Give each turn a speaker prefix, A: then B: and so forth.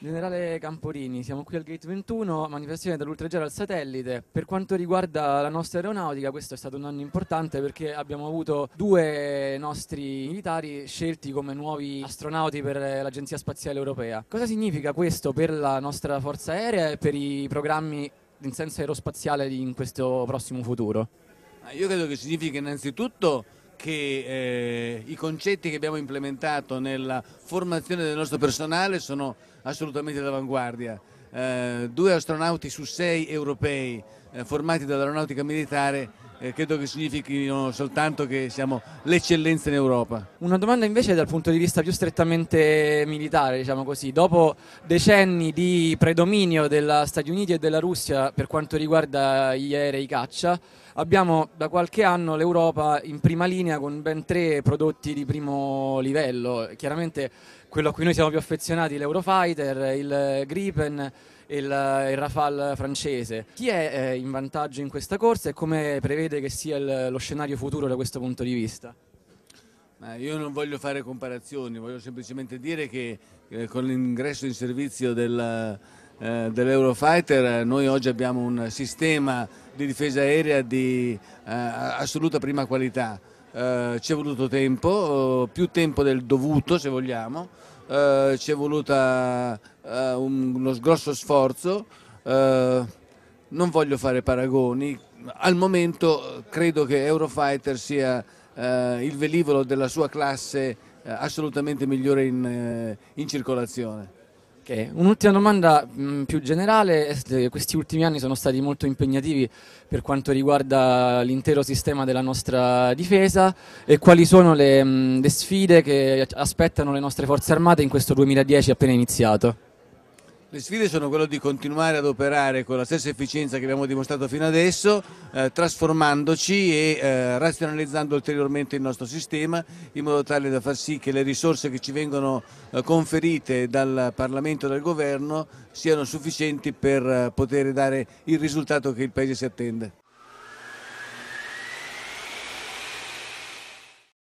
A: Generale Camporini, siamo qui al Gate 21, manifestazione dall'Ultragera al satellite. Per quanto riguarda la nostra aeronautica, questo è stato un anno importante perché abbiamo avuto due nostri militari scelti come nuovi astronauti per l'Agenzia Spaziale Europea. Cosa significa questo per la nostra forza aerea e per i programmi in senso aerospaziale in questo prossimo futuro?
B: Io credo che significa innanzitutto che eh, i concetti che abbiamo implementato nella formazione del nostro personale sono assolutamente d'avanguardia. Eh, due astronauti su sei europei eh, formati dall'aeronautica militare eh, credo che significhino soltanto che siamo l'eccellenza in Europa.
A: Una domanda invece dal punto di vista più strettamente militare, diciamo così. Dopo decenni di predominio degli Stati Uniti e della Russia per quanto riguarda gli aerei caccia, abbiamo da qualche anno l'Europa in prima linea con ben tre prodotti di primo livello. Chiaramente quello a cui noi siamo più affezionati, l'Eurofighter, il Gripen il, il Rafale francese. Chi è eh, in vantaggio in questa corsa e come prevede che sia il, lo scenario futuro da questo punto di vista?
B: io non voglio fare comparazioni, voglio semplicemente dire che eh, con l'ingresso in servizio del, eh, dell'Eurofighter noi oggi abbiamo un sistema di difesa aerea di eh, assoluta prima qualità. Eh, ci è voluto tempo, più tempo del dovuto se vogliamo, eh, ci è voluto uh, un, uno grosso sforzo, uh, non voglio fare paragoni, al momento credo che Eurofighter sia il velivolo della sua classe assolutamente migliore in, in circolazione.
A: Okay. Un'ultima domanda mh, mm, più generale, questi ultimi anni sono stati molto impegnativi per quanto riguarda l'intero sistema della nostra difesa e quali sono le, mh, mm, le sfide che aspettano le nostre forze armate in questo 2010 appena iniziato?
B: Le sfide sono quelle di continuare ad operare con la stessa efficienza che abbiamo dimostrato fino adesso, eh, trasformandoci e eh, razionalizzando ulteriormente il nostro sistema in modo tale da far sì che le risorse che ci vengono eh, conferite dal Parlamento e dal Governo siano sufficienti per eh, poter dare il risultato che il Paese si attende.